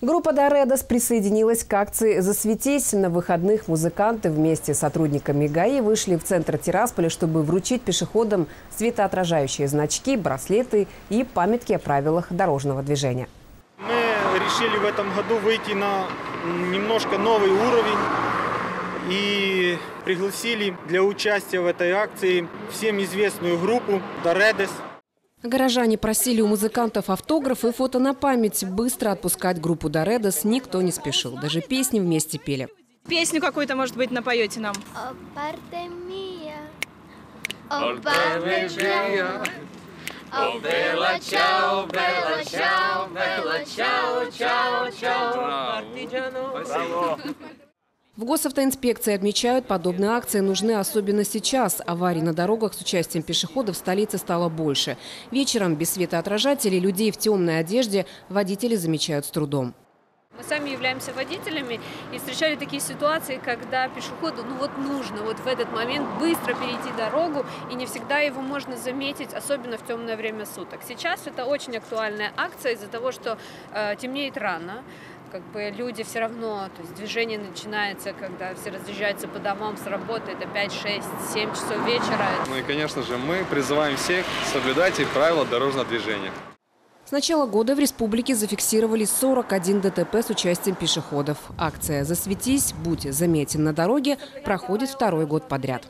Группа «Доредос» присоединилась к акции «Засветись». На выходных музыканты вместе с сотрудниками ГАИ вышли в центр Тирасполя, чтобы вручить пешеходам светоотражающие значки, браслеты и памятки о правилах дорожного движения. Мы решили в этом году выйти на немножко новый уровень и пригласили для участия в этой акции всем известную группу «Доредес». Горожане просили у музыкантов автограф и фото на память. Быстро отпускать группу «Доредос» никто не спешил. Даже песни вместе пели. Песню какую-то, может быть, напоете нам? О parte mia, o parmigiano, o bella ciao, bella ciao, bella ciao, ciao, ciao, partigiano. В госавтоинспекции отмечают, подобные акции нужны особенно сейчас. Аварий на дорогах с участием пешеходов в столице стало больше. Вечером без светоотражателей людей в темной одежде водители замечают с трудом. Мы сами являемся водителями и встречали такие ситуации, когда пешеходу ну вот нужно вот в этот момент быстро перейти дорогу, и не всегда его можно заметить, особенно в темное время суток. Сейчас это очень актуальная акция из-за того, что э, темнеет рано, как бы люди все равно, то есть движение начинается, когда все разъезжаются по домам с работы, это 5, 6, 7 часов вечера. Ну и, конечно же, мы призываем всех соблюдать и правила дорожного движения. С начала года в республике зафиксировали 41 ДТП с участием пешеходов. Акция «Засветись, будь заметен на дороге» проходит второй год подряд.